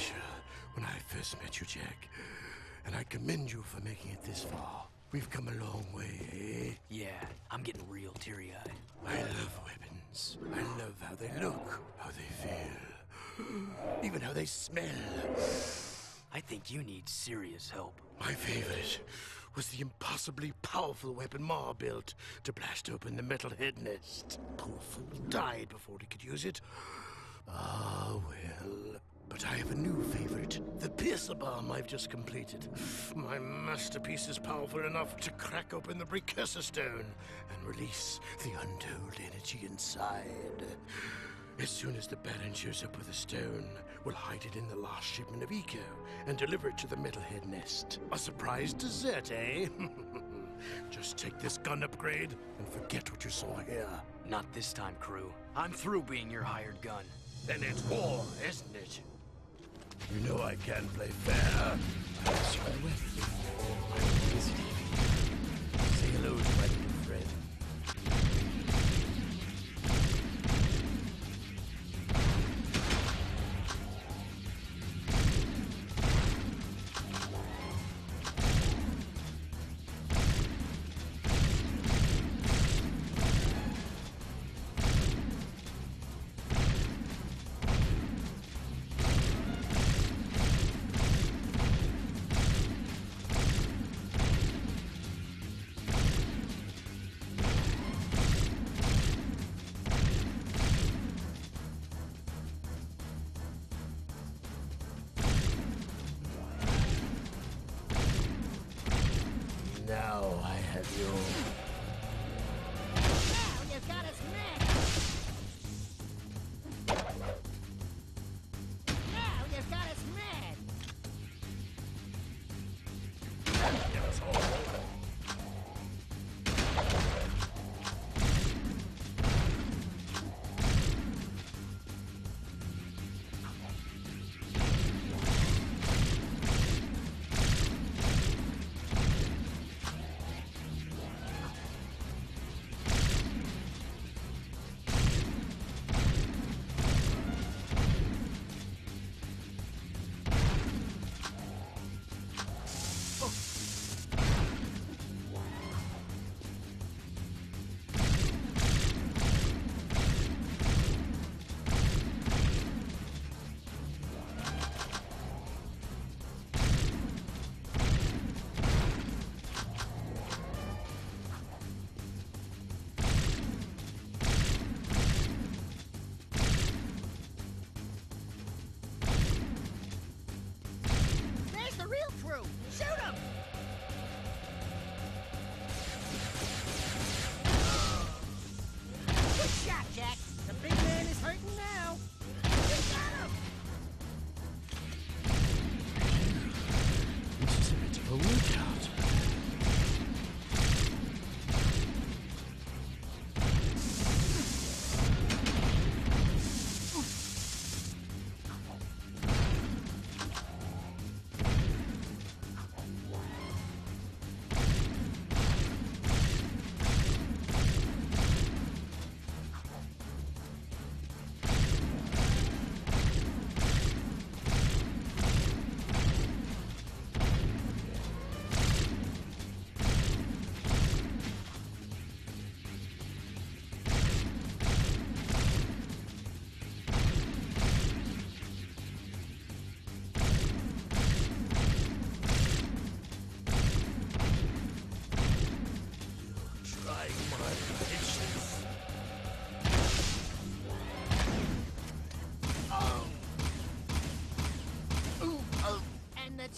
I knew you were special when I first met you, Jak. And I commend you for making it this far. We've come a long way, eh? Yeah, I'm getting real teary-eyed. I love weapons. I love how they look, how they feel, even how they smell. I think you need serious help. My favorite was the impossibly powerful weapon Mar built to blast open the metal head nest. Poor fool died before he could use it. Ah, well. But I have a new favorite. The piercer bomb I've just completed. My masterpiece is powerful enough to crack open the precursor stone and release the untold energy inside. As soon as the Baron shows up with the stone, we'll hide it in the last shipment of Eco and deliver it to the Metalhead nest. A surprise dessert, eh? Just take this gun upgrade and forget what you saw here. Not this time, Krew. I'm through being your hired gun. Then it's war, isn't it? You know I can't play fair. I Shot, Jak. The big man is hurting now.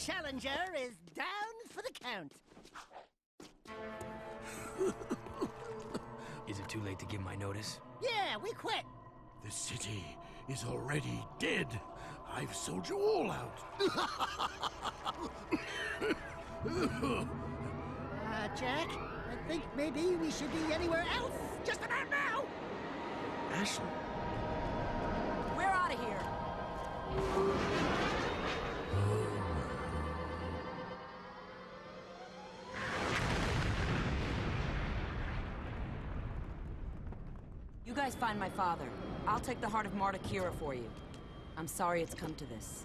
Challenger is down for the count. Is it too late to give my notice? Yeah, we quit. The city is already dead. I've sold you all out. Uh, Jak, I think maybe we should be anywhere else just about now. Ashelin. You guys find my father. I'll take the heart of Marta Kira for you. I'm sorry it's come to this.